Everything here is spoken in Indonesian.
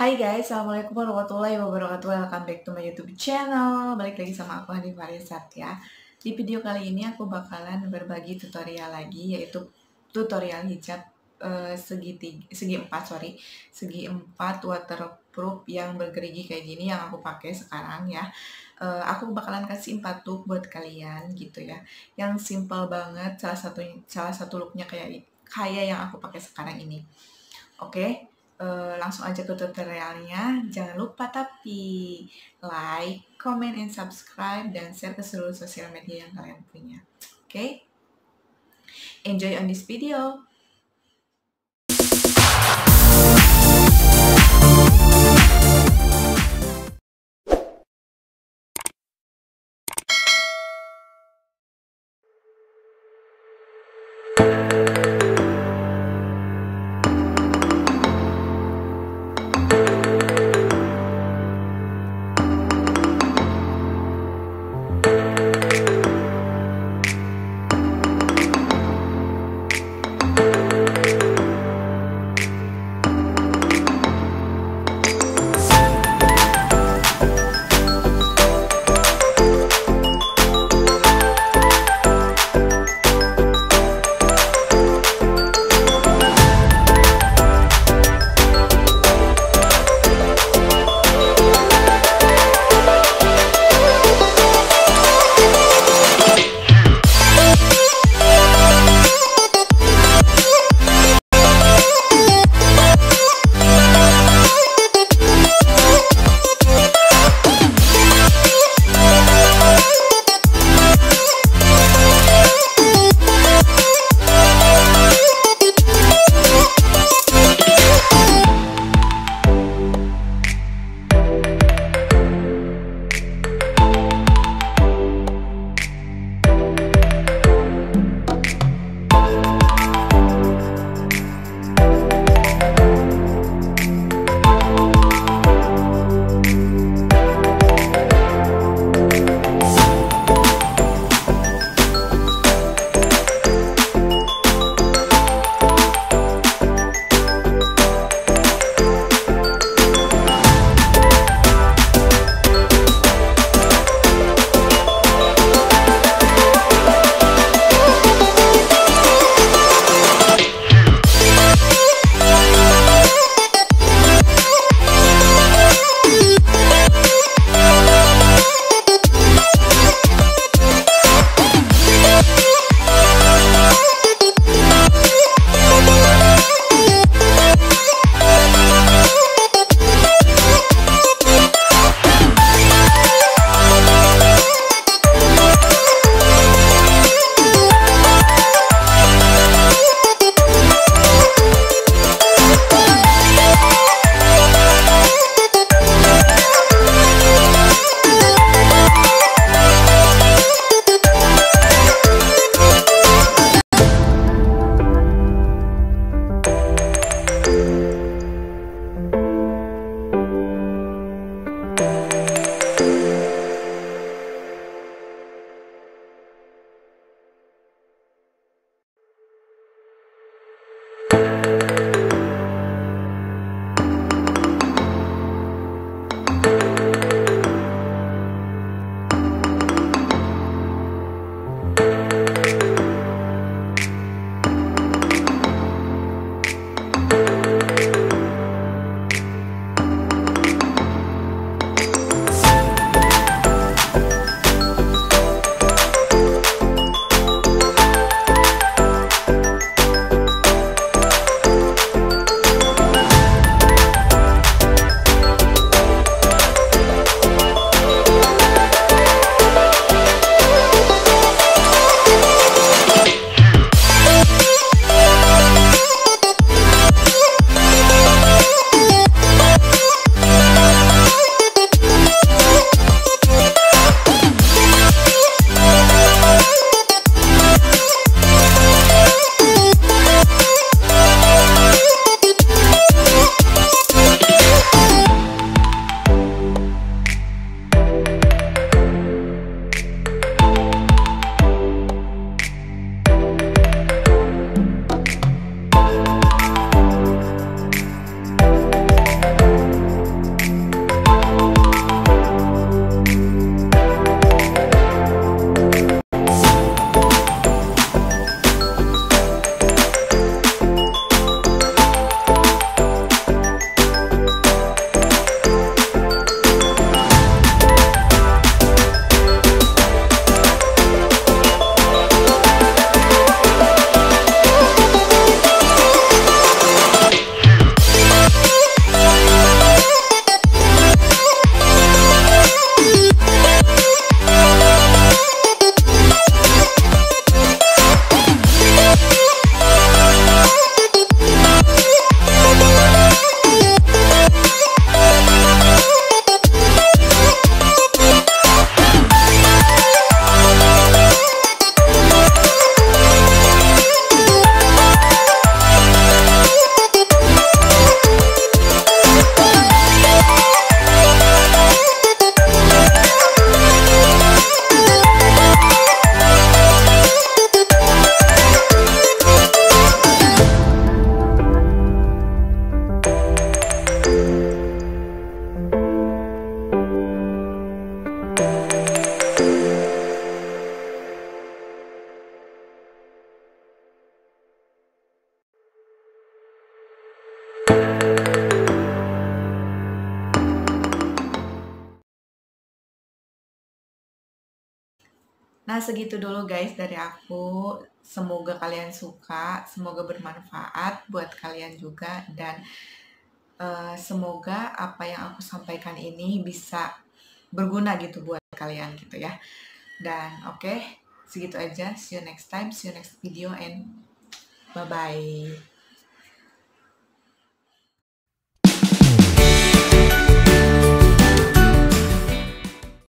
Hai guys, Assalamualaikum warahmatullahi wabarakatuh. Welcome back to my youtube channel. Balik lagi sama aku Hadi Farisat ya. Di video kali ini aku bakalan berbagi tutorial lagi Yaitu tutorial hijab uh, segi, tiga, segi 4 sorry. Segi 4 waterproof yang bergerigi kayak gini Yang aku pakai sekarang ya. Uh, Aku bakalan kasih 4 look buat kalian gitu ya. Yang simple banget Salah satu salah satu looknya kayak kayak yang aku pakai sekarang ini. Oke? okay? Uh, langsung aja ke tutorialnya. Jangan lupa tapi like, comment, and subscribe, dan share ke seluruh sosial media yang kalian punya. Oke? Okay? Enjoy on this video. Segitu dulu guys dari aku. Semoga kalian suka, semoga bermanfaat buat kalian juga dan uh, semoga apa yang aku sampaikan ini bisa berguna gitu buat kalian gitu ya. Dan oke, okay, segitu aja. See you next time, see you next video and bye bye.